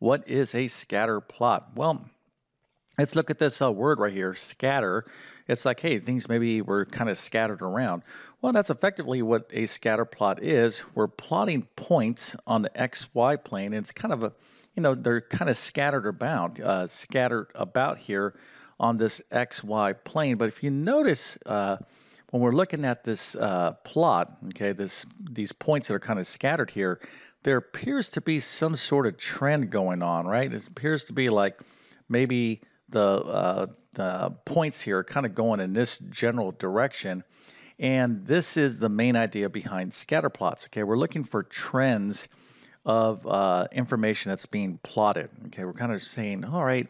What is a scatter plot? Well, let's look at this uh, word right here, scatter. It's like, hey, things maybe were kind of scattered around. Well, that's effectively what a scatter plot is. We're plotting points on the XY plane, and it's kind of a, you know, they're kind of scattered about, uh, scattered about here on this XY plane. But if you notice, uh, when we're looking at this uh, plot, okay, this these points that are kind of scattered here, there appears to be some sort of trend going on, right? It appears to be like maybe the, uh, the points here are kind of going in this general direction. And this is the main idea behind scatter plots. Okay, we're looking for trends of uh, information that's being plotted. Okay, we're kind of saying, all right,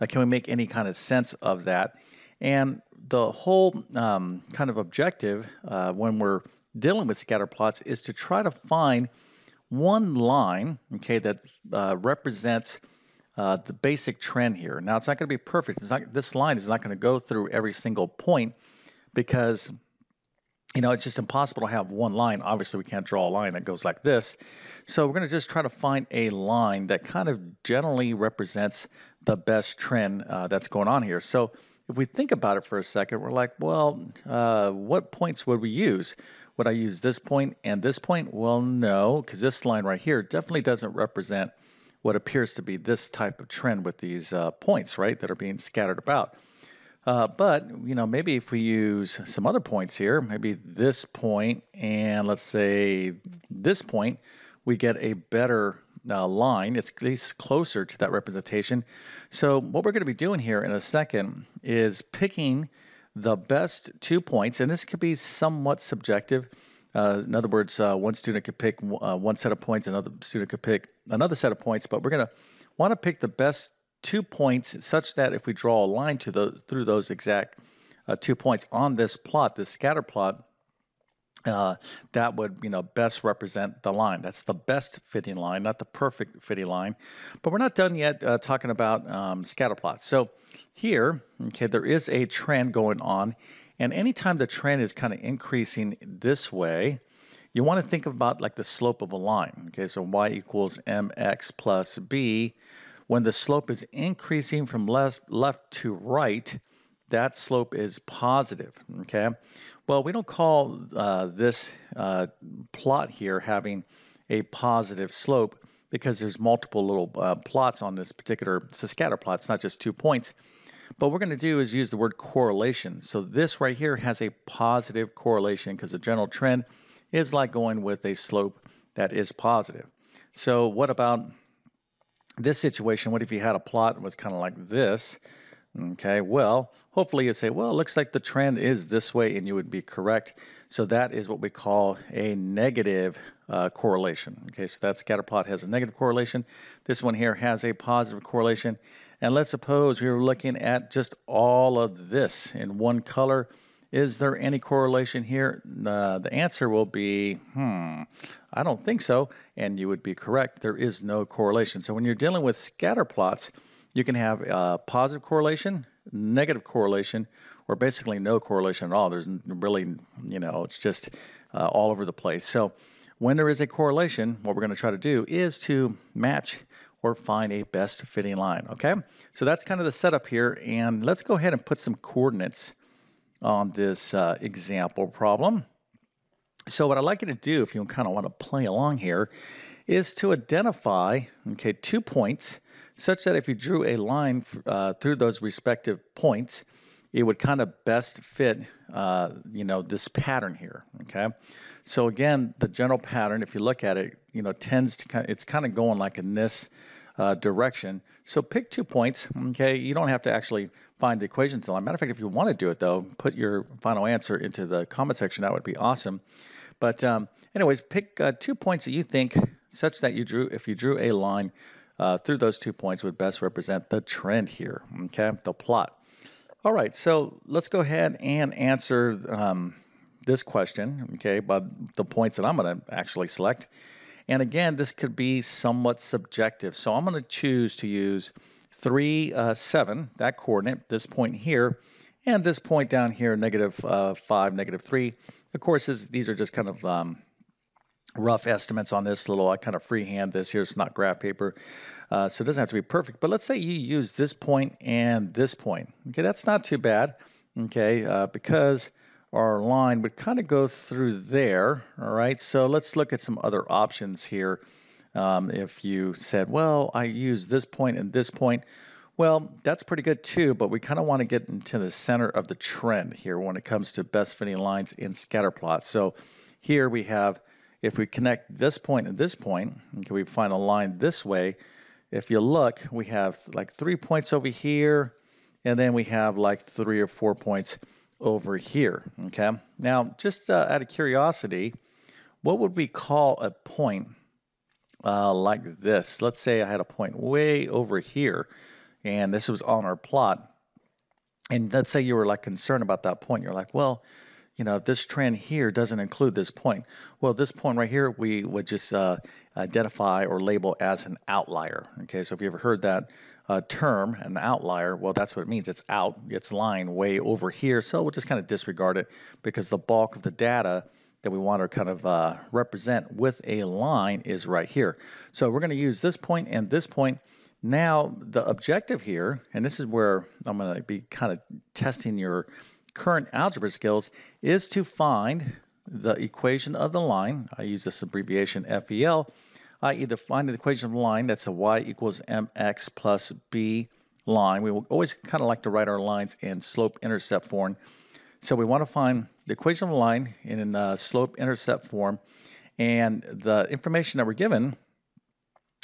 uh, can we make any kind of sense of that? And the whole um, kind of objective uh, when we're dealing with scatter plots is to try to find one line, okay, that uh, represents uh, the basic trend here. Now, it's not going to be perfect. It's not, this line is not going to go through every single point because, you know, it's just impossible to have one line. Obviously, we can't draw a line that goes like this. So we're going to just try to find a line that kind of generally represents the best trend uh, that's going on here. So if we think about it for a second, we're like, well, uh, what points would we use? Would I use this point and this point? Well, no, because this line right here definitely doesn't represent what appears to be this type of trend with these uh, points, right, that are being scattered about. Uh, but, you know, maybe if we use some other points here, maybe this point and let's say this point, we get a better uh, line. It's at least closer to that representation. So what we're going to be doing here in a second is picking the best two points, and this could be somewhat subjective. Uh, in other words, uh, one student could pick uh, one set of points, another student could pick another set of points, but we're going to want to pick the best two points such that if we draw a line to those through those exact uh, two points on this plot, this scatter plot, uh, that would you know best represent the line. That's the best fitting line, not the perfect fitting line. But we're not done yet uh, talking about um, scatter plots. So here, okay, there is a trend going on, and anytime the trend is kind of increasing this way, you want to think about like the slope of a line. Okay, so y equals mx plus b. When the slope is increasing from left left to right, that slope is positive. Okay. Well, we don't call uh, this uh, plot here having a positive slope because there's multiple little uh, plots on this particular, it's a scatter plot, it's not just two points. But what we're going to do is use the word correlation. So this right here has a positive correlation because the general trend is like going with a slope that is positive. So what about this situation? What if you had a plot that was kind of like this? Okay, well, hopefully you say, well, it looks like the trend is this way, and you would be correct. So that is what we call a negative uh, correlation. Okay, so that scatter plot has a negative correlation. This one here has a positive correlation. And let's suppose we were looking at just all of this in one color. Is there any correlation here? Uh, the answer will be, hmm, I don't think so. And you would be correct. There is no correlation. So when you're dealing with scatter plots, you can have a positive correlation, negative correlation, or basically no correlation at all. There's really, you know, it's just uh, all over the place. So when there is a correlation, what we're going to try to do is to match or find a best fitting line, okay? So that's kind of the setup here, and let's go ahead and put some coordinates on this uh, example problem. So what I'd like you to do, if you kind of want to play along here, is to identify, okay, two points such that if you drew a line uh, through those respective points, it would kind of best fit, uh, you know, this pattern here, okay? So again, the general pattern, if you look at it, you know, tends to kind of, it's kind of going like in this uh, direction. So pick two points, okay? You don't have to actually find the equation line. Matter of fact, if you want to do it though, put your final answer into the comment section. That would be awesome. But um, anyways, pick uh, two points that you think such that you drew, if you drew a line uh, through those two points would best represent the trend here, okay, the plot. All right, so let's go ahead and answer um, this question, okay, by the points that I'm going to actually select. And again, this could be somewhat subjective. So I'm going to choose to use 3, uh, 7, that coordinate, this point here, and this point down here, negative, uh, 5, negative 3. Of course, these are just kind of um, rough estimates on this little, I kind of freehand this here, it's not graph paper. Uh, so it doesn't have to be perfect. But let's say you use this point and this point. Okay, that's not too bad. Okay, uh, because our line would kind of go through there. All right, so let's look at some other options here. Um, if you said, well, I use this point and this point, well, that's pretty good too, but we kind of want to get into the center of the trend here when it comes to best fitting lines in scatter plots. So here we have, if we connect this point and this point, can we find a line this way? If you look, we have like three points over here, and then we have like three or four points over here, okay? Now, just uh, out of curiosity, what would we call a point uh, like this? Let's say I had a point way over here and this was on our plot. And let's say you were like concerned about that point. You're like, well, you know, if this trend here doesn't include this point. Well, this point right here, we would just uh, identify or label as an outlier. Okay, so if you ever heard that uh, term, an outlier, well, that's what it means. It's out, it's lying way over here. So we'll just kind of disregard it because the bulk of the data that we want to kind of uh, represent with a line is right here. So we're going to use this point and this point now, the objective here, and this is where I'm going to be kind of testing your current algebra skills, is to find the equation of the line. I use this abbreviation FEL, i.e. the find the equation of the line, that's a y equals mx plus b line. We will always kind of like to write our lines in slope-intercept form. So we want to find the equation of the line in uh, slope-intercept form, and the information that we're given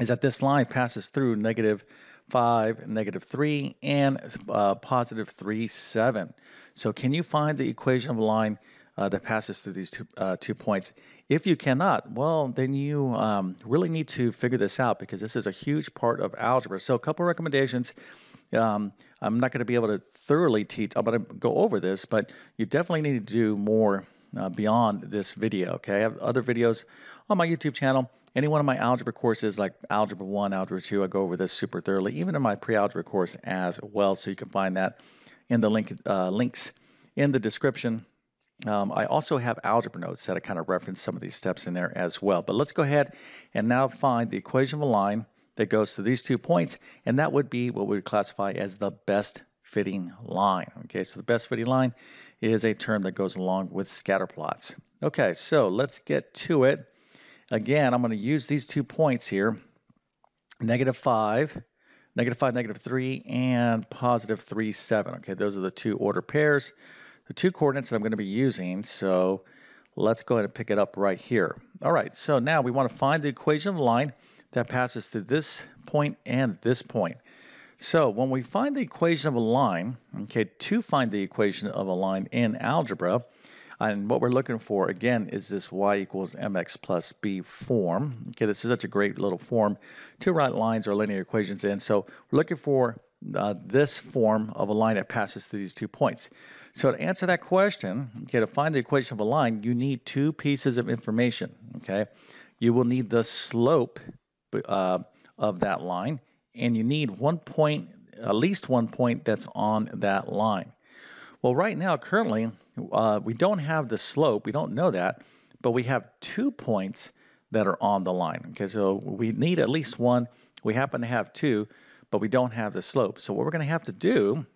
is that this line passes through negative 5, negative 3, and uh, positive 3, 7. So can you find the equation of a line uh, that passes through these two, uh, two points? If you cannot, well, then you um, really need to figure this out because this is a huge part of algebra. So a couple of recommendations. Um, I'm not going to be able to thoroughly teach, I'm going to go over this, but you definitely need to do more uh, beyond this video, okay? I have other videos on my YouTube channel any one of my algebra courses like Algebra 1, Algebra 2, I go over this super thoroughly, even in my pre-algebra course as well. So you can find that in the link uh, links in the description. Um, I also have algebra notes that I kind of reference some of these steps in there as well. But let's go ahead and now find the equation of a line that goes to these two points, and that would be what we would classify as the best fitting line. Okay, so the best fitting line is a term that goes along with scatter plots. Okay, so let's get to it. Again, I'm going to use these two points here, negative 5, negative 5, negative 3, and positive 3, 7. Okay, those are the two order pairs, the two coordinates that I'm going to be using. So let's go ahead and pick it up right here. All right, so now we want to find the equation of the line that passes through this point and this point. So when we find the equation of a line, okay, to find the equation of a line in algebra, and what we're looking for, again, is this y equals mx plus b form. Okay, this is such a great little form to write lines or linear equations in. So we're looking for uh, this form of a line that passes through these two points. So to answer that question, okay, to find the equation of a line, you need two pieces of information, okay? You will need the slope uh, of that line, and you need one point, at least one point that's on that line. Well, right now, currently, uh, we don't have the slope. We don't know that, but we have two points that are on the line. Okay, so we need at least one. We happen to have two, but we don't have the slope. So what we're going to have to do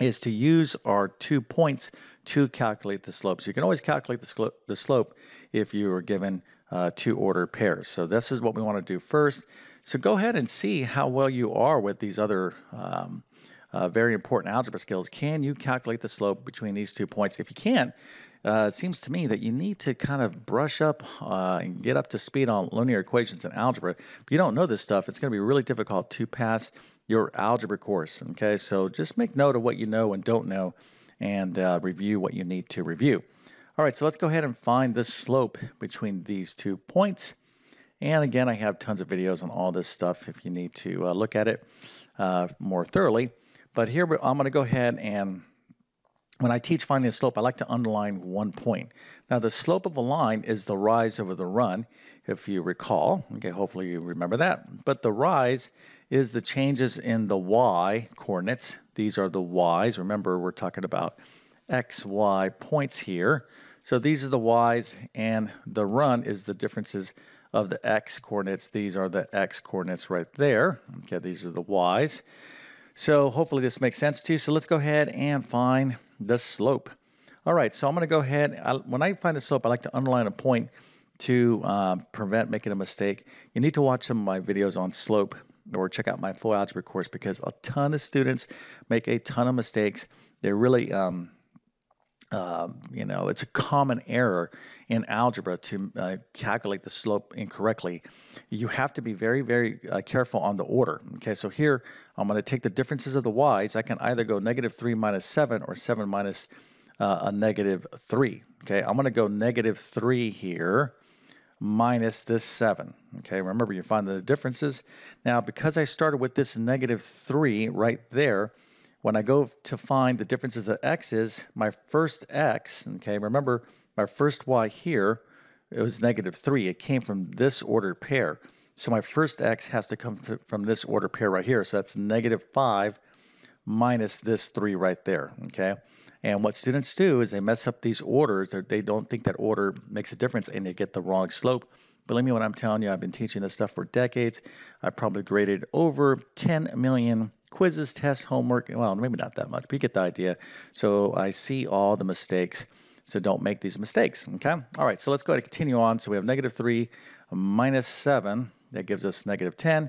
is to use our two points to calculate the slope. So you can always calculate the, slope, the slope if you are given uh, two ordered pairs. So this is what we want to do first. So go ahead and see how well you are with these other um, uh, very important algebra skills. Can you calculate the slope between these two points? If you can't, uh, it seems to me that you need to kind of brush up uh, and get up to speed on linear equations and algebra. If you don't know this stuff, it's going to be really difficult to pass your algebra course. Okay, so just make note of what you know and don't know and uh, review what you need to review. All right, so let's go ahead and find the slope between these two points. And again, I have tons of videos on all this stuff if you need to uh, look at it uh, more thoroughly. But here I'm going to go ahead and when I teach finding the slope, I like to underline one point. Now, the slope of a line is the rise over the run, if you recall. Okay, hopefully you remember that. But the rise is the changes in the y coordinates. These are the y's. Remember, we're talking about x, y points here. So these are the y's, and the run is the differences of the x coordinates. These are the x coordinates right there. Okay, these are the y's. So hopefully this makes sense to you. So let's go ahead and find the slope. All right, so I'm going to go ahead. I, when I find the slope, I like to underline a point to um, prevent making a mistake. You need to watch some of my videos on slope or check out my full algebra course because a ton of students make a ton of mistakes. They're really um, uh, you know, it's a common error in algebra to uh, calculate the slope incorrectly. You have to be very, very uh, careful on the order. Okay, so here I'm going to take the differences of the y's. I can either go negative 3 minus 7 or 7 minus, uh, a negative 3. Okay, I'm going to go negative 3 here minus this 7. Okay, remember you find the differences. Now, because I started with this negative 3 right there, when I go to find the differences of x's, my first x, okay, remember my first y here, it was negative 3. It came from this ordered pair. So my first x has to come from this ordered pair right here. So that's negative 5 minus this 3 right there, okay? And what students do is they mess up these orders. They don't think that order makes a difference and they get the wrong slope. Believe me when I'm telling you, I've been teaching this stuff for decades. I probably graded over 10 million quizzes, tests, homework. Well, maybe not that much, but you get the idea. So I see all the mistakes. So don't make these mistakes, okay? All right, so let's go ahead and continue on. So we have negative 3 minus 7. That gives us negative 10.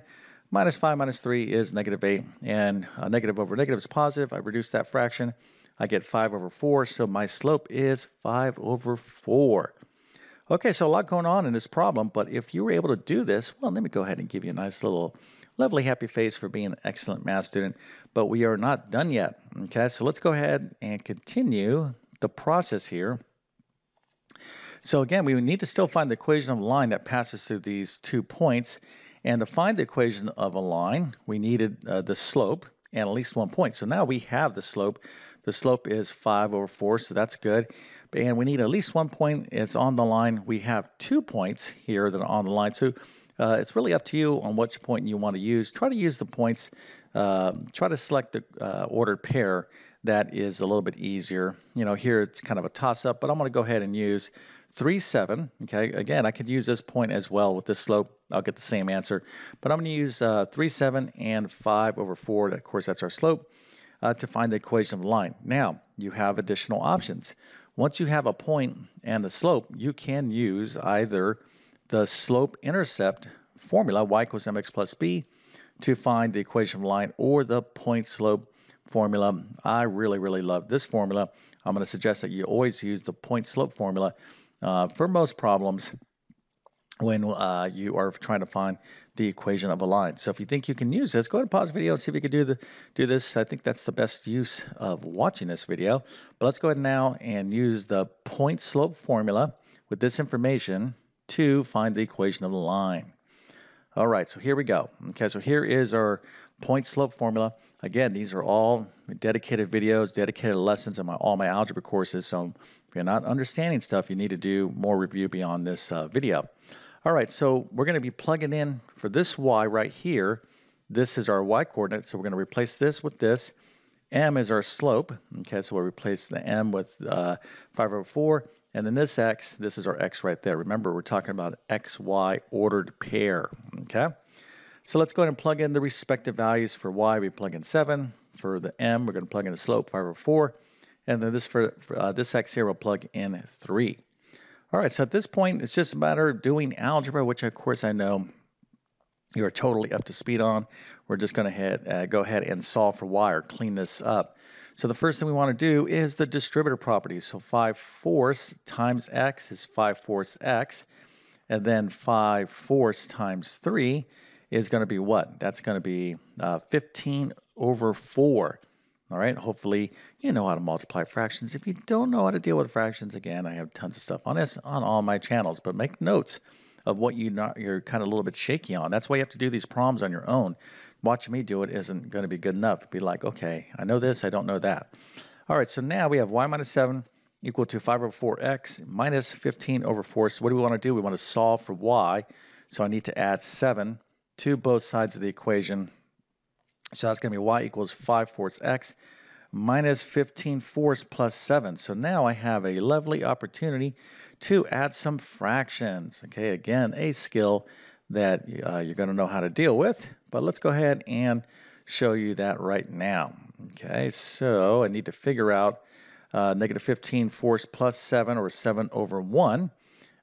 Minus 5 minus 3 is negative 8. And a negative over negative is positive. I reduce that fraction. I get 5 over 4. So my slope is 5 over 4. Okay, so a lot going on in this problem, but if you were able to do this, well, let me go ahead and give you a nice little lovely happy face for being an excellent math student, but we are not done yet. Okay, so let's go ahead and continue the process here. So again, we need to still find the equation of a line that passes through these two points. And to find the equation of a line, we needed uh, the slope and at least one point. So now we have the slope. The slope is 5 over 4, so that's good. And we need at least one point. It's on the line. We have two points here that are on the line. So uh, it's really up to you on which point you want to use. Try to use the points. Uh, try to select the uh, ordered pair that is a little bit easier. You know, here it's kind of a toss-up, but I'm going to go ahead and use 3, 7. Okay, again, I could use this point as well with this slope. I'll get the same answer. But I'm going to use uh, 3, 7 and 5 over 4. Of course, that's our slope. Uh, to find the equation of line. Now, you have additional options. Once you have a point and the slope, you can use either the slope intercept formula, y equals mx plus b, to find the equation of a line or the point slope formula. I really, really love this formula. I'm going to suggest that you always use the point slope formula uh, for most problems when uh, you are trying to find the equation of a line. So if you think you can use this, go ahead and pause the video and see if you can do the do this. I think that's the best use of watching this video. But let's go ahead now and use the point slope formula with this information to find the equation of the line. All right, so here we go. Okay, so here is our point slope formula. Again, these are all dedicated videos, dedicated lessons in my, all my algebra courses. So if you're not understanding stuff, you need to do more review beyond this uh, video. All right, so we're going to be plugging in for this y right here. This is our y coordinate, so we're going to replace this with this. m is our slope. Okay, so we'll replace the m with uh, 5 over 4. And then this x, this is our x right there. Remember, we're talking about xy ordered pair, okay? So let's go ahead and plug in the respective values for y. We plug in 7. For the m, we're going to plug in the slope, 5 over 4. And then this for, for uh, this x here, we'll plug in 3. All right, so at this point, it's just a matter of doing algebra, which of course I know you're totally up to speed on. We're just going to uh, go ahead and solve for y or clean this up. So the first thing we want to do is the distributive property. So 5 fourths times x is 5 fourths x. And then 5 fourths times 3 is going to be what? That's going to be uh, 15 over 4. All right, hopefully you know how to multiply fractions. If you don't know how to deal with fractions, again, I have tons of stuff on this on all my channels, but make notes of what you not, you're kind of a little bit shaky on. That's why you have to do these problems on your own watching me do it isn't going to be good enough. Be like, okay, I know this, I don't know that. All right, so now we have y minus 7 equal to 5 over 4x minus 15 over 4. So what do we want to do? We want to solve for y. So I need to add 7 to both sides of the equation. So that's going to be y equals 5 fourths x minus 15 fourths plus 7. So now I have a lovely opportunity to add some fractions. Okay, again, a skill that uh, you're going to know how to deal with, but let's go ahead and show you that right now. Okay, so I need to figure out uh, negative 15 force plus 7 or 7 over 1.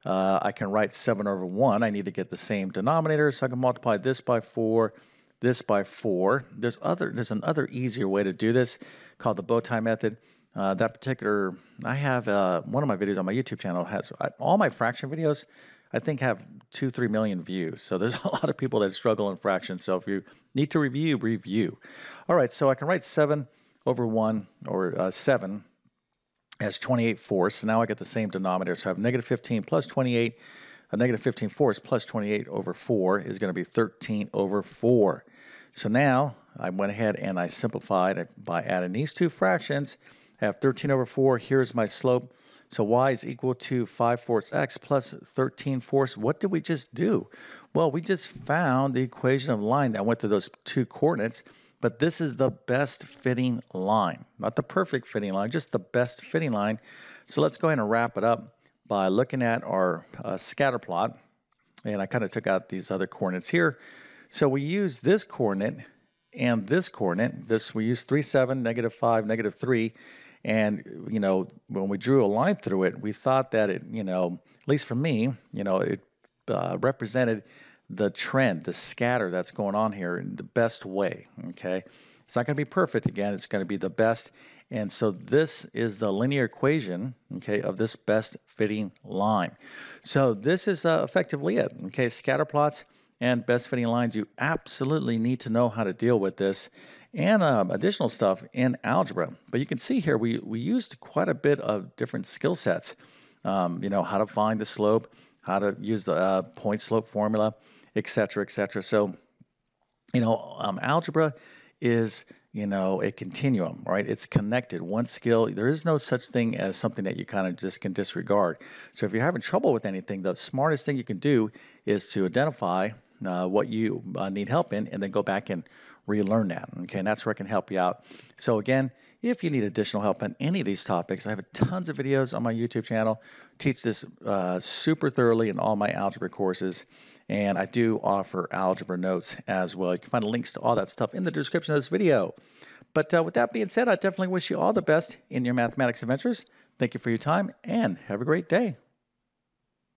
Uh, I can write 7 over 1. I need to get the same denominator, so I can multiply this by 4, this by 4. There's other there's another easier way to do this called the bow tie method. Uh, that particular, I have uh, one of my videos on my YouTube channel has I, all my fraction videos. I think have two, three million views. So there's a lot of people that struggle in fractions. So if you need to review, review. All right, so I can write seven over one or uh, seven as 28 fourths. So now I get the same denominator. So I have negative 15 plus 28. A negative 15 fourths plus 28 over 4 is going to be 13 over 4. So now I went ahead and I simplified it by adding these two fractions. I have 13 over 4. Here's my slope. So y is equal to 5 fourths x plus 13 fourths. What did we just do? Well, we just found the equation of line that went through those two coordinates, but this is the best fitting line. Not the perfect fitting line, just the best fitting line. So let's go ahead and wrap it up by looking at our uh, scatter plot. And I kind of took out these other coordinates here. So we use this coordinate and this coordinate. This we use 3, 7, negative 5, negative 3 and, you know, when we drew a line through it, we thought that it, you know, at least for me, you know, it uh, represented the trend, the scatter that's going on here in the best way. Okay. It's not going to be perfect again, it's going to be the best. And so this is the linear equation, okay, of this best fitting line. So this is uh, effectively it, okay, scatter plots and best fitting lines. You absolutely need to know how to deal with this and um, additional stuff in algebra. But you can see here we, we used quite a bit of different skill sets. Um, you know, how to find the slope, how to use the uh, point slope formula, etc., etc. So, you know, um, algebra is you know a continuum right it's connected one skill there is no such thing as something that you kind of just can disregard so if you're having trouble with anything the smartest thing you can do is to identify uh, what you uh, need help in and then go back and relearn that. Okay, and that's where I can help you out. So again, if you need additional help on any of these topics, I have tons of videos on my YouTube channel. Teach this uh, super thoroughly in all my algebra courses, and I do offer algebra notes as well. You can find links to all that stuff in the description of this video. But uh, with that being said, I definitely wish you all the best in your mathematics adventures. Thank you for your time, and have a great day.